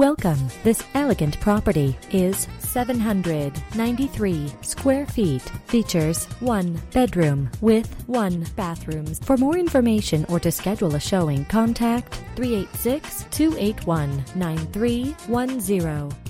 Welcome. This elegant property is 793 square feet. Features one bedroom with one bathrooms. For more information or to schedule a showing, contact 386 281 9310.